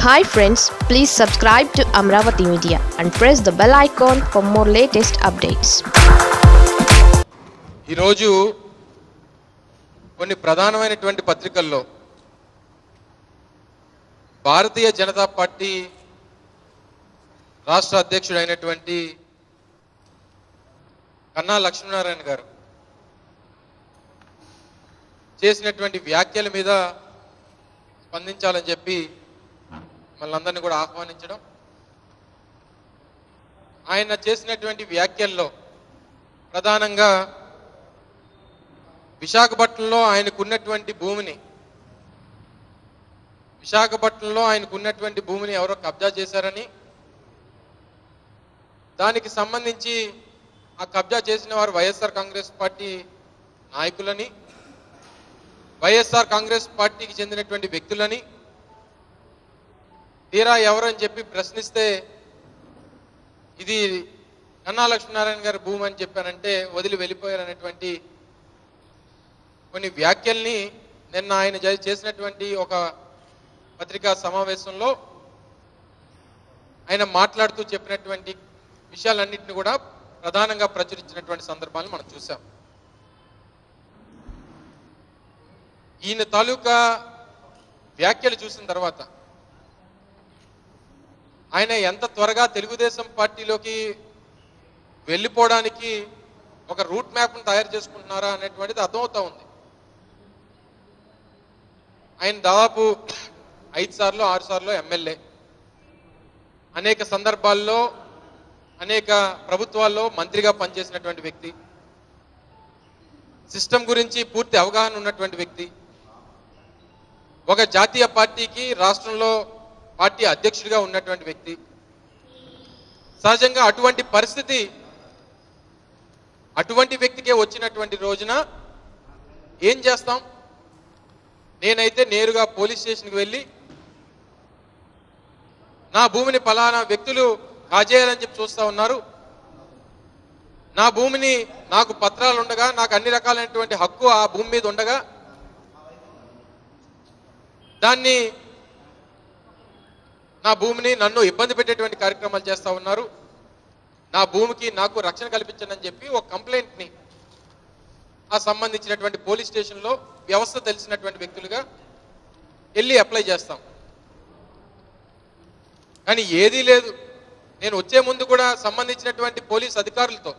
Hi friends please subscribe to Amaravati media and press the bell icon for more latest updates ఈరోజు కొన్ని ప్రధానమైనటువంటి పత్రికల్లో Bharatiya Janata party రాష్ట్ర అధ్యక్షుడైనటువంటి కన్నా లక్ష్మీనారాయణ గారు చేసినటువంటి వ్యాఖ్యల మీద స్పందించాలని చెప్పి మనందరినీ కూడా ఆహ్వానించడం. ఆయన చేసినటువంటి వ్యాఖ్యల్లో ప్రధానంగా విశాఖపట్నంలో ఆయనకున్నటువంటి భూమిని విశాఖపట్నంలో ఆయనకున్నటువంటి భూమిని ఎవరో కబ్జా చేశారని దానికి సంబంధించి ఆ కబ్జా చేసిన వారు వైఎస్ఆర్ కాంగ్రెస్ పార్టీ నాయకులని వైఎస్ఆర్ కాంగ్రెస్ పార్టీకి చెందినటువంటి వ్యక్తులని తీరా ఎవరని చెప్పి ప్రశ్నిస్తే ఇది కన్నా లక్ష్మీనారాయణ గారి భూమి అని చెప్పానంటే వదిలి వెళ్ళిపోయారనేటువంటి కొన్ని వ్యాఖ్యల్ని నిన్న ఆయన జ- చేసినటువంటి ఒక పత్రికా సమావేశంలో ఆయన మాట్లాడుతూ చెప్పినటువంటి విషయాలన్నింటినీ కూడా ప్రధానంగా ప్రచురించినటువంటి సందర్భాలను మనం చూసాం ఈయన తాలూకా వ్యాఖ్యలు చూసిన తర్వాత ఆయన ఎంత త్వరగా తెలుగుదేశం పార్టీలోకి వెళ్ళిపోవడానికి ఒక రూట్ మ్యాప్ను తయారు చేసుకుంటున్నారా అనేటువంటిది అర్థమవుతా ఉంది. ఆయన దాదాపు ఐదు సార్లు ఆరు సార్లు ఎమ్మెల్యే. అనేక సందర్భాల్లో అనేక ప్రభుత్వాల్లో మంత్రిగా పనిచేసినటువంటి వ్యక్తి. సిస్టమ్ గురించి పూర్తి అవగాహన ఉన్నటువంటి వ్యక్తి. ఒక జాతీయ పార్టీకి రాష్ట్రంలో పార్టీ అధ్యక్షుడిగా ఉన్నటువంటి వ్యక్తి. సహజంగా అటువంటి పరిస్థితి అటువంటి వ్యక్తికే వచ్చినటువంటి రోజున ఏం చేస్తాం? నేనైతే నేరుగా పోలీస్ స్టేషన్కి వెళ్ళి నా భూమిని ఫలానా వ్యక్తులు కాజేయాలని చెప్పి చూస్తా ఉన్నారు. నా భూమిని నాకు పత్రాలు ఉండగా నాకు అన్ని రకాలైనటువంటి హక్కు ఆ భూమి మీద ఉండగా దాన్ని నా భూమిని నన్ను ఇబ్బంది పెట్టేటువంటి కార్యక్రమాలు చేస్తూ ఉన్నారు. నా భూమికి నాకు రక్షణ కల్పించండి అని చెప్పి ఒక కంప్లైంట్ని ఆ సంబంధించినటువంటి పోలీస్ స్టేషన్లో వ్యవస్థ తెలిసినటువంటి వ్యక్తులుగా వెళ్ళి అప్లై చేస్తాం. కానీ ఏదీ లేదు. నేను వచ్చే ముందు కూడా సంబంధించినటువంటి పోలీస్ అధికారులతో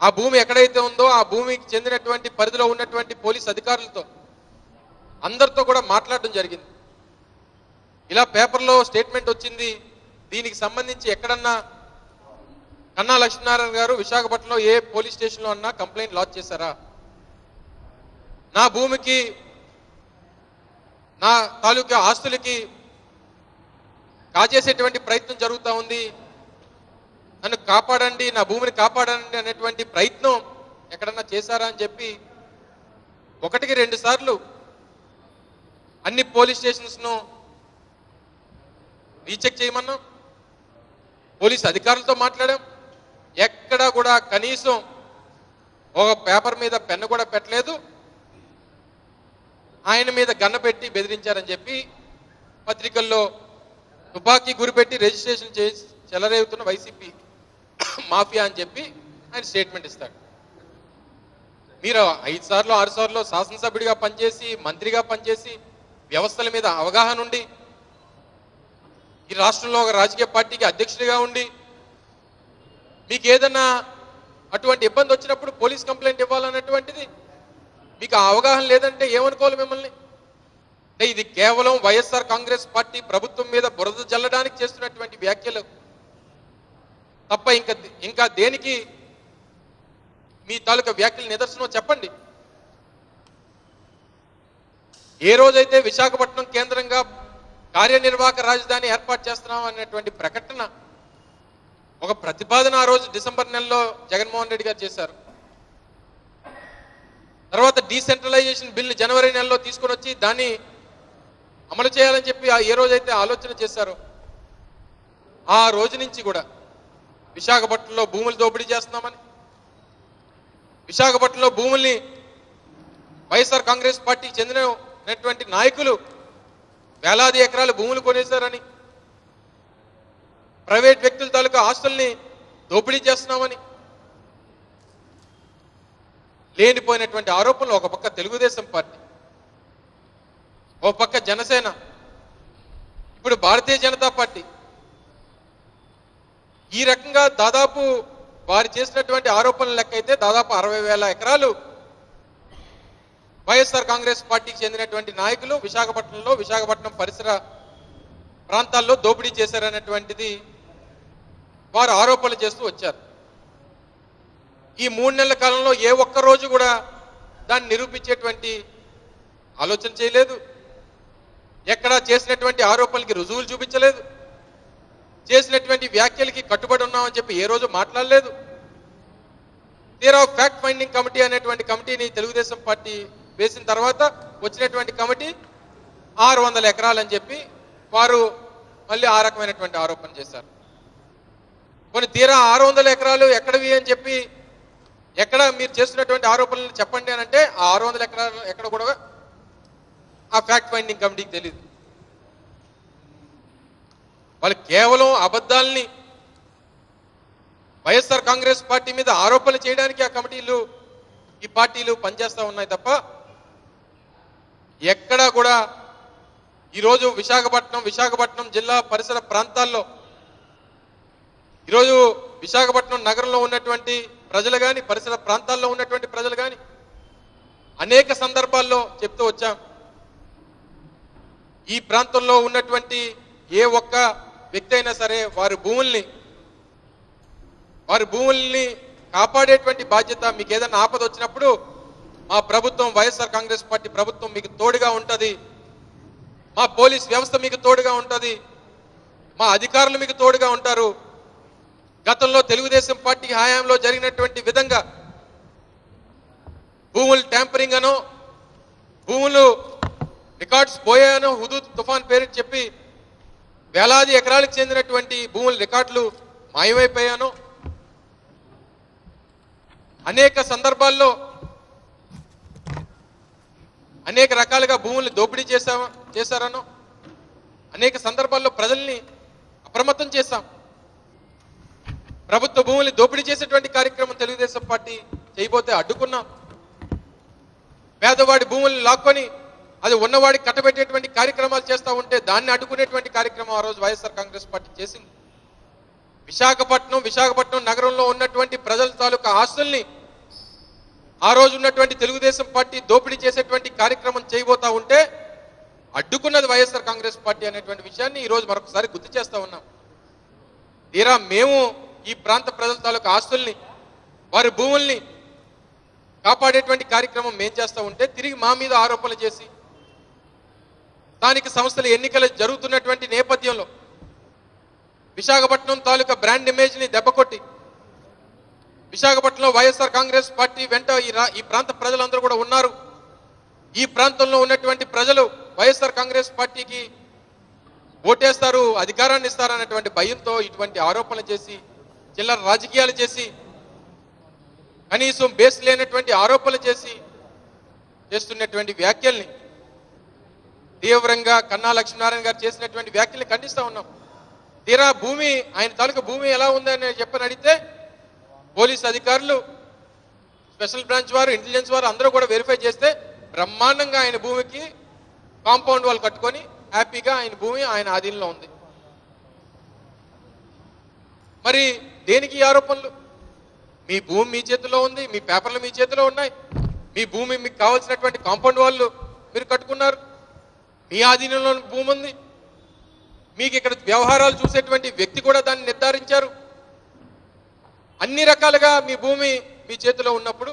ఆ భూమి ఎక్కడైతే ఉందో ఆ భూమికి చెందినటువంటి పరిధిలో ఉన్నటువంటి పోలీస్ అధికారులతో అందరితో కూడా మాట్లాడడం జరిగింది. ఇలా పేపర్లో స్టేట్మెంట్ వచ్చింది. దీనికి సంబంధించి ఎక్కడన్నా కన్నా లక్ష్మీనారాయణ గారు విశాఖపట్నంలో ఏ పోలీస్ స్టేషన్లో అన్నా కంప్లైంట్ లాంచ్ చేశారా? నా భూమికి నా తాలూకా ఆస్తులకి కాజేసేటువంటి ప్రయత్నం జరుగుతూ ఉంది. నన్ను కాపాడండి నా భూమిని కాపాడండి అనేటువంటి ప్రయత్నం ఎక్కడన్నా చేశారా అని చెప్పి ఒకటికి రెండు సార్లు అన్ని పోలీస్ స్టేషన్స్ను రీచెక్ చేయమన్నాం? పోలీస్ అధికారులతో మాట్లాడాం. ఎక్కడా కూడా కనీసం ఒక పేపర్ మీద పెన్ను కూడా పెట్టలేదు. ఆయన మీద గన్న పెట్టి బెదిరించారని చెప్పి పత్రికల్లో తుపాకీ గురిపెట్టి రిజిస్ట్రేషన్ చేసి చెలరేగుతున్న వైసీపీ మాఫియా అని చెప్పి ఆయన స్టేట్మెంట్ ఇస్తాడు. మీరు ఐదు సార్లు ఆరు సార్లు శాసనసభ్యుడిగా పనిచేసి మంత్రిగా పనిచేసి వ్యవస్థల మీద అవగాహన ఉండి ఈ రాష్ట్రంలో ఒక రాజకీయ పార్టీకి అధ్యక్షుడిగా ఉండి మీకు ఏదన్నా అటువంటి ఇబ్బంది వచ్చినప్పుడు పోలీస్ కంప్లైంట్ ఇవ్వాలన్నటువంటిది మీకు ఆ అవగాహన లేదంటే ఏమనుకోవాలి మిమ్మల్ని? అంటే ఇది కేవలం వైఎస్ఆర్ కాంగ్రెస్ పార్టీ ప్రభుత్వం మీద బురద జల్లడానికి చేస్తున్నటువంటి వ్యాఖ్యలు. తప్ప ఇంకా ఇంకా దేనికి మీ తాలూకా వ్యాఖ్యలు నిదర్శనం చెప్పండి. ఏ రోజైతే విశాఖపట్నం కేంద్రంగా కార్యనిర్వాహక రాజధాని ఏర్పాటు చేస్తున్నాం అనేటువంటి ప్రకటన ఒక ప్రతిపాదన ఆ రోజు డిసెంబర్ నెలలో జగన్మోహన్ రెడ్డి గారు చేశారు. తర్వాత డీసెంట్రలైజేషన్ బిల్ జనవరి నెలలో తీసుకొని వచ్చి దాన్ని అమలు చేయాలని చెప్పి ఏ రోజైతే ఆలోచన చేశారో ఆ రోజు నుంచి కూడా విశాఖపట్నంలో భూములు దోపిడీ చేస్తున్నామని విశాఖపట్నంలో భూముల్ని వైఎస్ఆర్ కాంగ్రెస్ పార్టీకి చెందినటువంటి నాయకులు వేలాది ఎకరాలు భూములు కొనేశారని ప్రైవేట్ వ్యక్తుల తాలూకా ఆస్తుల్ని దోపిడీ చేస్తున్నామని లేనిపోయినటువంటి ఆరోపణలు ఒక పక్క తెలుగుదేశం పార్టీ ఒక పక్క జనసేన ఇప్పుడు భారతీయ జనతా పార్టీ ఈ రకంగా దాదాపు వారు చేసినటువంటి ఆరోపణల లెక్క అయితే దాదాపు అరవై వేల ఎకరాలు వైఎస్ఆర్ కాంగ్రెస్ పార్టీకి చెందినటువంటి నాయకులు విశాఖపట్నంలో విశాఖపట్నం పరిసర ప్రాంతాల్లో దోపిడీ చేశారనేటువంటిది వారు ఆరోపణలు చేస్తూ వచ్చారు. ఈ మూడు నెలల కాలంలో ఏ ఒక్క రోజు కూడా దాన్ని నిరూపించేటువంటి ఆలోచన చేయలేదు. ఎక్కడా చేసినటువంటి ఆరోపణలకి రుజువులు చూపించలేదు. చేసినటువంటి వ్యాఖ్యలకి కట్టుబడి ఉన్నామని చెప్పి ఏ రోజు మాట్లాడలేదు. తీరా ఫ్యాక్ట్ ఫైండింగ్ కమిటీ అనేటువంటి కమిటీని తెలుగుదేశం పార్టీ వేసిన తర్వాత వచ్చినటువంటి కమిటీ ఆరు వందల ఎకరాలని చెప్పి వారు మళ్ళీ ఆ రకమైనటువంటి ఆరోపణ చేశారు. కొన్ని తీరా ఆరు వందల ఎకరాలు ఎక్కడవి అని చెప్పి ఎక్కడ మీరు చేస్తున్నటువంటి ఆరోపణలు చెప్పండి అని అంటే ఆ ఆరు వందల ఎకరాలు ఎక్కడ కూడా ఆ ఫ్యాక్ట్ ఫైండింగ్ కమిటీకి తెలియదు వాళ్ళు కేవలం అబద్ధాలని వైఎస్ఆర్ కాంగ్రెస్ పార్టీ మీద ఆరోపణలు చేయడానికి ఆ కమిటీలు ఈ పార్టీలు పనిచేస్తా ఉన్నాయి తప్ప ఎక్కడా కూడా ఈరోజు విశాఖపట్నం విశాఖపట్నం జిల్లా పరిసర ప్రాంతాల్లో ఈరోజు విశాఖపట్నం నగరంలో ఉన్నటువంటి ప్రజలు కానీ పరిసర ప్రాంతాల్లో ఉన్నటువంటి ప్రజలు కానీ అనేక సందర్భాల్లో చెప్తూ వచ్చాం. ఈ ప్రాంతంలో ఉన్నటువంటి ఏ ఒక్క వ్యక్తి అయినా సరే వారి భూముల్ని వారి భూముల్ని కాపాడేటువంటి బాధ్యత మీకు ఏదైనా ఆపద వచ్చినప్పుడు మా ప్రభుత్వం వైఎస్ఆర్ కాంగ్రెస్ పార్టీ ప్రభుత్వం మీకు తోడుగా ఉంటుంది. మా పోలీస్ వ్యవస్థ మీకు తోడుగా ఉంటుంది. మా అధికారులు మీకు తోడుగా ఉంటారు. గతంలో తెలుగుదేశం పార్టీ హయాంలో జరిగినటువంటి విధంగా భూములు ట్యాంపరింగ్ అనో భూములు రికార్డ్స్ పోయానో హుదూద్ తుఫాన్ పేరు చెప్పి వేలాది ఎకరాలకు చెందినటువంటి భూముల రికార్డులు మాయమైపోయానో అనేక సందర్భాల్లో అనేక రకాలుగా భూముల్ని దోపిడీ చేసా చేశారనో. అనేక సందర్భాల్లో ప్రజల్ని అప్రమత్తం చేశాం. ప్రభుత్వ భూముల్ని దోపిడీ చేసేటువంటి కార్యక్రమం తెలుగుదేశం పార్టీ చేయబోతే అడ్డుకున్నాం. పేదవాడి భూముల్ని లాక్కొని అది ఉన్నవాడికి కట్టబెట్టేటువంటి కార్యక్రమాలు చేస్తా ఉంటే దాన్ని అడ్డుకునేటువంటి కార్యక్రమం ఆ రోజు వైఎస్ఆర్ కాంగ్రెస్ పార్టీ చేసింది. విశాఖపట్నం విశాఖపట్నం నగరంలో ఉన్నటువంటి ప్రజల తాలూకా ఆస్తుల్ని ఆ రోజు ఉన్నటువంటి తెలుగుదేశం పార్టీ దోపిడీ చేసేటువంటి కార్యక్రమం చేయబోతా ఉంటే అడ్డుకున్నది వైఎస్ఆర్ కాంగ్రెస్ పార్టీ అనేటువంటి విషయాన్ని ఈ రోజు మరొకసారి గుర్తు చేస్తా ఉన్నాం. తీరా మేము ఈ ప్రాంత ప్రజల తాలూకా ఆస్తుల్ని వారి భూముల్ని కాపాడేటువంటి కార్యక్రమం మేం చేస్తూ ఉంటే తిరిగి మా మీద ఆరోపణలు చేసి స్థానిక సంస్థల ఎన్నికలు జరుగుతున్నటువంటి నేపథ్యంలో విశాఖపట్నం తాలూకా బ్రాండ్ ఇమేజ్ని దెబ్బకొట్టి విశాఖపట్నంలో వైఎస్ఆర్ కాంగ్రెస్ పార్టీ వెంట ఈ ప్రాంత ప్రజలందరూ కూడా ఉన్నారు. ఈ ప్రాంతంలో ఉన్నటువంటి ప్రజలు వైఎస్ఆర్ కాంగ్రెస్ పార్టీకి ఓటేస్తారు అధికారాన్ని ఇస్తారు అన్నటువంటి భయంతో ఇటువంటి ఆరోపణలు చేసి చిల్లర రాజకీయాలు చేసి కనీసం బేస్ లేనటువంటి ఆరోపణలు చేసి చేస్తున్నటువంటి వ్యాఖ్యల్ని తీవ్రంగా కన్నా లక్ష్మీనారాయణ గారు చేసినటువంటి వ్యాఖ్యల్ని ఖండిస్తూ ఉన్నాం. తీరా భూమి ఆయన తాలూకా భూమి ఎలా ఉందని చెప్పని అడిగితే పోలీస్ అధికారులు స్పెషల్ బ్రాంచ్ వారు ఇంటెలిజెన్స్ వారు అందరూ కూడా వెరిఫై చేస్తే బ్రహ్మాండంగా ఆయన భూమికి కాంపౌండ్ వాళ్ళు కట్టుకొని హ్యాపీగా ఆయన భూమి ఆయన ఆధీనంలో ఉంది. మరి దేనికి ఆరోపణలు? మీ భూమి మీ చేతిలో ఉంది మీ పేపర్లు మీ చేతిలో ఉన్నాయి మీ భూమి మీకు కావాల్సినటువంటి కాంపౌండ్ వాళ్ళు మీరు కట్టుకున్నారు మీ ఆధీనంలో భూమి ఉంది మీకు ఇక్కడ వ్యవహారాలు చూసేటువంటి వ్యక్తి కూడా దాన్ని నిర్ధారించారు. అన్ని రకాలుగా మీ భూమి మీ చేతిలో ఉన్నప్పుడు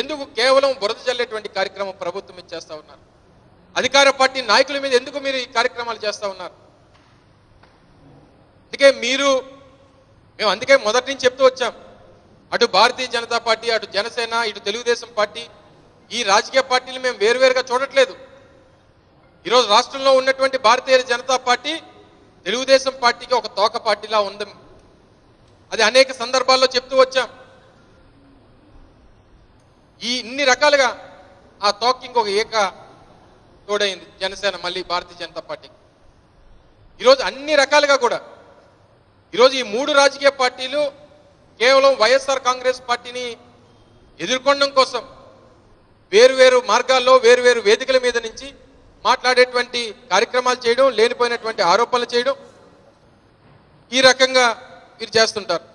ఎందుకు కేవలం బురద చల్లేటువంటి కార్యక్రమం ప్రభుత్వం మీద ఉన్నారు? అధికార పార్టీ నాయకుల మీద ఎందుకు మీరు ఈ కార్యక్రమాలు చేస్తూ ఉన్నారు? అందుకే మీరు మేము అందుకే మొదటి నుంచి చెప్తూ వచ్చాం. అటు భారతీయ జనతా పార్టీ అటు జనసేన ఇటు తెలుగుదేశం పార్టీ ఈ రాజకీయ పార్టీలు మేము వేరువేరుగా చూడట్లేదు. ఈరోజు రాష్ట్రంలో ఉన్నటువంటి భారతీయ జనతా పార్టీ తెలుగుదేశం పార్టీకి ఒక తోక పార్టీలా ఉంది. అది అనేక సందర్భాల్లో చెప్తూ వచ్చాం. ఈ ఇన్ని రకాలుగా ఆ తోక ఇంకొక ఏక తోడైంది జనసేన మళ్ళీ భారతీయ జనతా పార్టీకి ఈరోజు అన్ని రకాలుగా కూడా ఈరోజు ఈ మూడు రాజకీయ పార్టీలు కేవలం వైఎస్ఆర్ కాంగ్రెస్ పార్టీని ఎదుర్కొనడం కోసం వేరువేరు మార్గాల్లో వేరు వేరు వేదికల మీద నుంచి మాట్లాడేటువంటి కార్యక్రమాలు చేయడం లేనిపోయినటువంటి ఆరోపణలు చేయడం ఈ రకంగా మీరు చేస్తుంటారు.